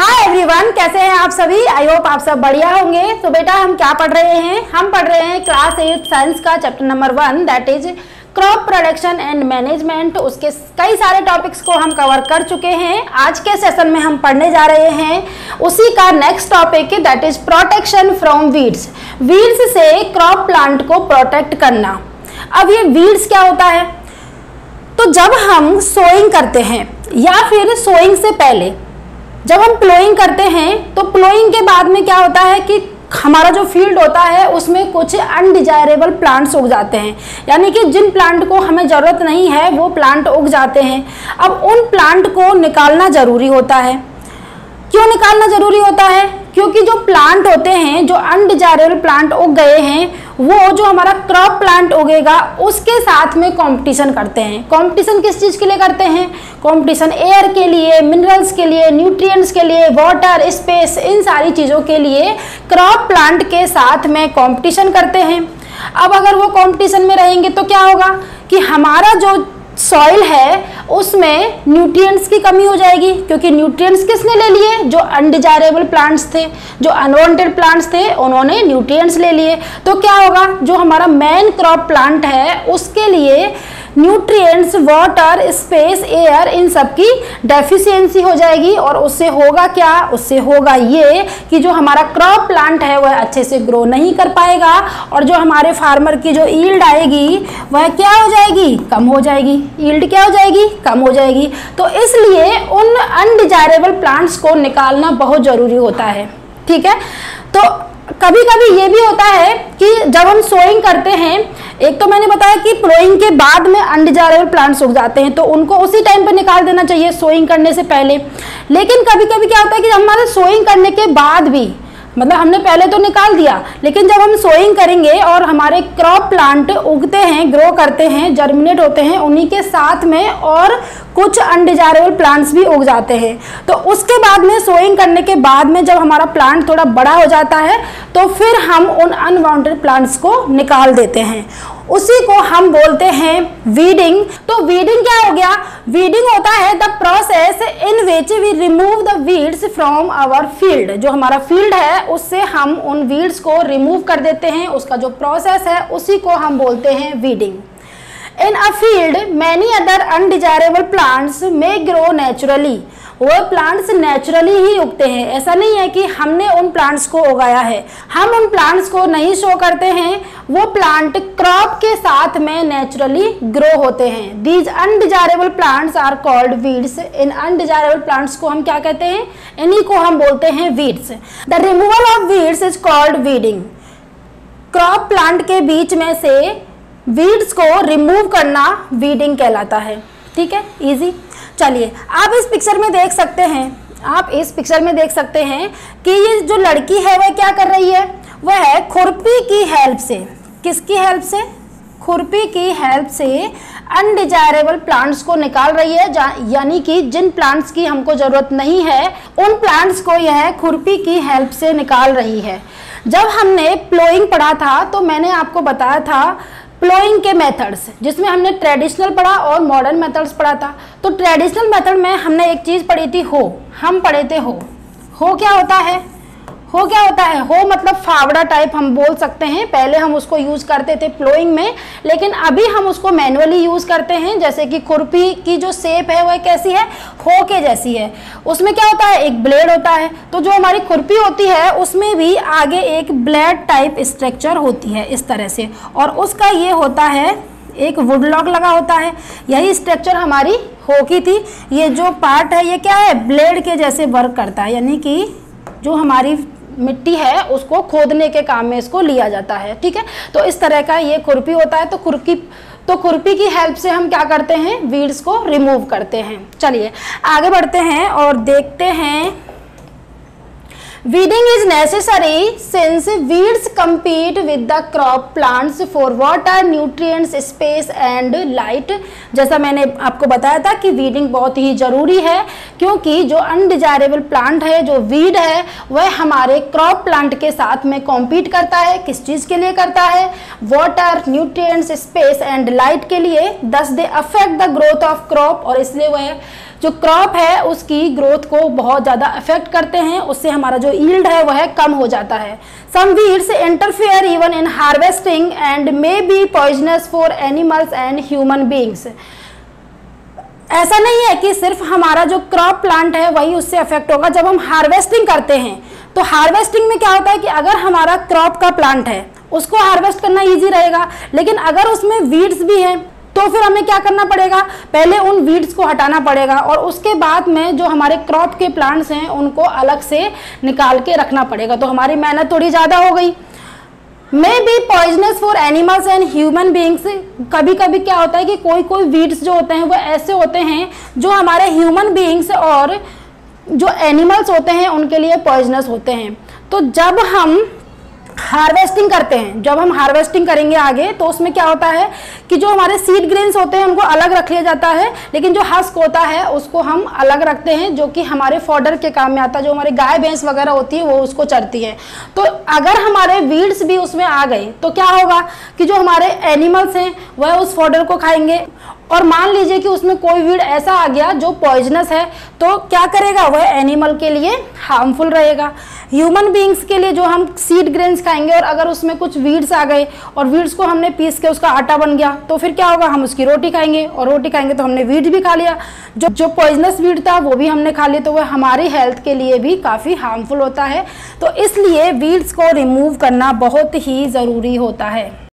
Hi everyone कैसे हैं आप सभी? आई होप आप सब बढ़िया होंगे। तो बेटा, हम क्या पढ़ रहे हैं? हम पढ़ रहे हैं क्लास एट साइंस का chapter number one that is crop production and management उसके कई सारे टॉपिक्स को हम कवर कर चुके हैं। आज के सेशन में हम पढ़ने जा रहे हैं। उसी का next topic that is protection from weeds weeds से क्रॉप प्लांट को प्रोटेक्ट करना। अब ये वीड्स क्या होता है? तो जब हम सोइंग करते हैं, या फिर सोइंग से पहले जब हम प्लोइंग करते हैं तो प्लोइंग के बाद में क्या होता है कि हमारा जो फ़ील्ड होता है, उसमें कुछ अनडिजायरेबल प्लांट्स उग जाते हैं। यानी कि जिन प्लांट को हमें ज़रूरत नहीं है, वो प्लांट उग जाते हैं। अब उन प्लांट को निकालना ज़रूरी होता है। क्यों निकालना ज़रूरी होता है? क्योंकि जो प्लांट होते हैं, जो अनडिजायरेबल प्लांट उग गए हैं, वो जो हमारा क्रॉप प्लांट उगेगा, उसके साथ में कंपटीशन करते हैं। कंपटीशन किस चीज़ के लिए करते हैं? कंपटीशन एयर के लिए मिनरल्स के लिए न्यूट्रिएंट्स के लिए वाटर स्पेस इन सारी चीज़ों के लिए क्रॉप प्लांट के साथ में कंपटीशन करते हैं। अब अगर वो कंपटीशन में रहेंगे तो क्या होगा? कि हमारा जो सॉइल है, उसमें न्यूट्रिएंट्स की कमी हो जाएगी, क्योंकि न्यूट्रिएंट्स किसने ले लिए? जो अनडिजायरेबल प्लांट्स थे, जो अनवांटेड प्लांट्स थे, उन्होंने न्यूट्रिएंट्स ले लिए। तो क्या होगा? जो हमारा मेन क्रॉप प्लांट है, उसके लिए न्यूट्रिएंट्स वाटर स्पेस एयर इन सब की डेफिशिएंसी हो जाएगी और उससे होगा क्या? उससे होगा ये कि जो हमारा क्रॉप प्लांट है, वह अच्छे से ग्रो नहीं कर पाएगा और जो हमारे फार्मर की जो ईल्ड आएगी, वह क्या हो जाएगी? कम हो जाएगी। ईल्ड क्या हो जाएगी? कम हो जाएगी। तो इसलिए उन अनडिजायरेबल प्लांट्स को निकालना बहुत ज़रूरी होता है। ठीक है? तो कभी कभी ये भी होता है कि जब हम सोइंग करते हैं एक तो मैंने बताया कि प्रोइंग के बाद में अनडिजायरेबल प्लांट्स उग जाते हैं तो उनको उसी टाइम पर निकाल देना चाहिए सोइंग करने से पहले। लेकिन कभी कभी क्या होता है कि हमारे सोइंग करने के बाद भी मतलब हमने पहले तो निकाल दिया, लेकिन जब हम सोइंग करेंगे और हमारे क्रॉप प्लांट उगते हैं ग्रो करते हैं जर्मिनेट होते हैं, उन्हीं के साथ में और कुछ अनडिजायरेबल प्लांट्स भी उग जाते हैं। तो उसके बाद में सोइंग करने के बाद में जब हमारा प्लांट थोड़ा बड़ा हो जाता है तो फिर हम उन अनवांटेड प्लांट्स को निकाल देते हैं। उसी को हम बोलते हैं वीडिंग तो वीडिंग क्या हो गया? वीडिंग होता है the process in which we remove the weeds from our field जो हमारा फ़ील्ड है, उससे हम उन वीड्स को रिमूव कर देते हैं. उसका जो प्रोसेस है, उसी को हम बोलते हैं weeding in a field many other undesirable plants may grow naturally वो प्लांट्स नेचुरली ही उगते हैं। ऐसा नहीं है कि हमने उन प्लांट्स को उगाया है। हम उन प्लांट्स को नहीं शो करते हैं। वो प्लांट क्रॉप के साथ में नेचुरली ग्रो होते हैं। These undesirable plants are called weeds in undesirable plants को हम क्या कहते हैं? इन्हीं को हम बोलते हैं weeds the removal of weeds is called weeding crop plant के बीच में से वीड्स को रिमूव करना वीडिंग कहलाता है। ठीक है? इजी चलिए, आप इस पिक्चर में देख सकते हैं, आप इस पिक्चर में देख सकते हैं कि ये जो लड़की है, वह क्या कर रही है? वह खुरपी की हेल्प से। किसकी हेल्प से? खुरपी की हेल्प से अनडिजायरेबल प्लांट्स को निकाल रही है यानी कि जिन प्लांट्स की हमको ज़रूरत नहीं है, उन प्लांट्स को यह खुरपी की हेल्प से निकाल रही है। जब हमने प्लोइंग पढ़ा था तो मैंने आपको बताया था प्लोइंग के मेथड्स जिसमें हमने ट्रेडिशनल पढ़ा और मॉडर्न मेथड्स पढ़ा था। तो ट्रेडिशनल मेथड में हमने एक चीज़ पढ़ी थी, हो। हम पढ़े थे हो। हो क्या होता है? हो क्या होता है। हो मतलब फावड़ा टाइप हम बोल सकते हैं। पहले हम उसको यूज़ करते थे प्लोइंग में, लेकिन अभी हम उसको मैनुअली यूज़ करते हैं। जैसे कि खुरपी की जो सेप है वह कैसी है हो के जैसी है। उसमें क्या होता है? एक ब्लेड होता है। तो जो हमारी खुरपी होती है, उसमें भी आगे एक ब्लेड टाइप स्ट्रक्चर होती है इस तरह से। और उसका ये होता है, एक वुड लॉक लगा होता है। यही स्ट्रक्चर हमारी हो की थी। ये जो पार्ट है, ये क्या है? ब्लेड के जैसे वर्क करता है। यानी कि जो हमारी मिट्टी है, उसको खोदने के काम में इसको लिया जाता है, ठीक है? तो इस तरह का ये खुरपी होता है तो खुरपी तो खुरपी की हेल्प से हम क्या करते हैं? वीड्स को रिमूव करते हैं। चलिए, आगे बढ़ते हैं और देखते हैं Weeding is necessary since weeds compete with the crop plants for water, nutrients, space and light. जैसा मैंने आपको बताया था कि वीडिंग बहुत ही ज़रूरी है क्योंकि जो अनडिजायरेबल प्लांट है जो वीड है वह हमारे क्रॉप प्लांट के साथ में कॉम्पीट करता है किस चीज़ के लिए करता है water nutrients space and light के लिए thus they affect the growth of crop और इसलिए वह जो क्रॉप है, उसकी ग्रोथ को बहुत ज़्यादा अफेक्ट करते हैं, उससे हमारा जो ईल्ड है, वह कम हो जाता है। Some weeds interfere even in harvesting and may be poisonous for animals and human beings ऐसा नहीं है कि सिर्फ़ हमारा जो क्रॉप प्लांट है, वही उससे अफेक्ट होगा। जब हम हार्वेस्टिंग करते हैं तो हार्वेस्टिंग में क्या होता है कि अगर हमारा क्रॉप का प्लांट है, उसको हार्वेस्ट करना इजी रहेगा। लेकिन अगर उसमें वीड्स भी हैं तो फिर हमें क्या करना पड़ेगा? पहले उन वीड्स को हटाना पड़ेगा और उसके बाद में जो हमारे क्रॉप के प्लांट्स हैं, उनको अलग से निकाल के रखना पड़ेगा। तो हमारी मेहनत थोड़ी ज़्यादा हो गई। May be poisonous for animals and human beings कभी कभी क्या होता है कि कोई कोई वीड्स जो होते हैं, वो ऐसे होते हैं जो हमारे ह्यूमन बींग्स और जो एनिमल्स होते हैं, उनके लिए पॉइजनस होते हैं। तो जब हम हार्वेस्टिंग करते हैं। जब हम हार्वेस्टिंग करेंगे आगे तो उसमें क्या होता है कि जो हमारे सीड ग्रेन्स होते हैं, उनको अलग रख लिया जाता है, लेकिन जो हस्क होता है, उसको हम अलग रखते हैं, जो कि हमारे फॉडर के काम में आता है, जो हमारे गाय भैंस वगैरह होती है, वो उसको चरती है। तो अगर हमारे वीड्स भी उसमें आ गए तो क्या होगा कि जो हमारे एनिमल्स हैं, वह उस फॉडर को खाएँगे और मान लीजिए कि उसमें कोई वीड ऐसा आ गया जो पॉइजनस है तो क्या करेगा वह एनिमल के लिए हार्मफुल रहेगा। ह्यूमन बींग्स के लिए जो हम सीड ग्रेन्स खाएँगे और अगर उसमें कुछ वीड्स आ गए और वीड्स को हमने पीस के उसका आटा बन गया तो फिर क्या होगा? हम उसकी रोटी खाएँगे और रोटी खाएँगे तो हमने वीड भी खा लिया। जो जो पॉइजनस वीड था, वो भी हमने खा लिया तो वह हमारी हेल्थ के लिए भी काफ़ी हार्मफुल होता है। तो इसलिए वीड्स को रिमूव करना बहुत ही ज़रूरी होता है।